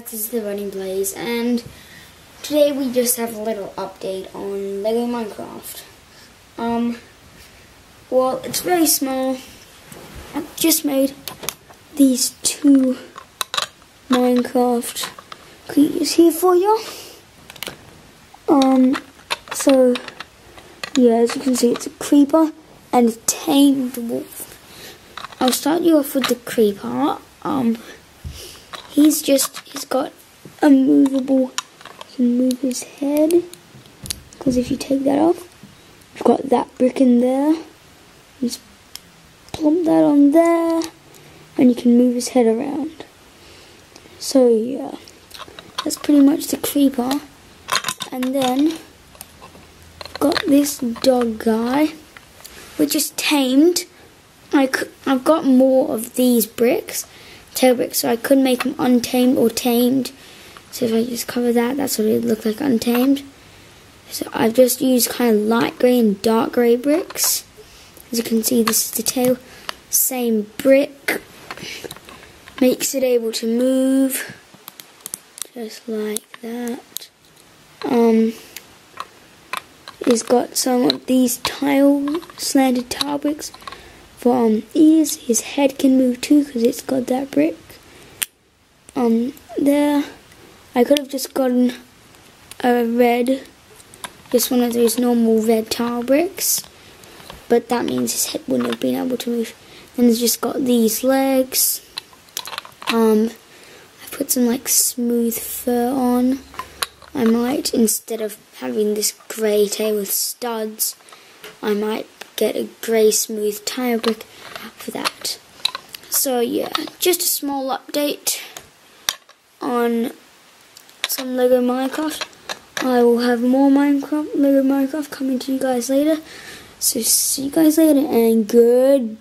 guys, this is the Burning Blaze, and today we just have a little update on LEGO Minecraft. Um, well, it's very small. I've just made these two Minecraft creatures here for you. Um, so, yeah, as you can see, it's a creeper and a tamed wolf. I'll start you off with the creeper. Um, he's just, he's got a movable, can move his head, because if you take that off, you've got that brick in there, just plump that on there, and you can move his head around. So yeah, that's pretty much the creeper, and then, got this dog guy, which is tamed, I I've got more of these bricks, tail bricks, so I could make them untamed or tamed. So if I just cover that, that's what it would look like untamed. So I've just used kind of light grey and dark grey bricks. As you can see, this is the tail. Same brick. Makes it able to move. Just like that. Um, it's got some of these tile, slanted tile bricks for um. His head can move too because it's got that brick. Um, there, I could have just gotten a red, just one of those normal red tile bricks, but that means his head wouldn't have been able to move. Then he's just got these legs. Um, I put some like smooth fur on. I might, instead of having this grey tail with studs, I might get a grey smooth tile brick for that. So yeah, just a small update on some LEGO Minecraft. I will have more Minecraft, LEGO Minecraft coming to you guys later. So see you guys later and good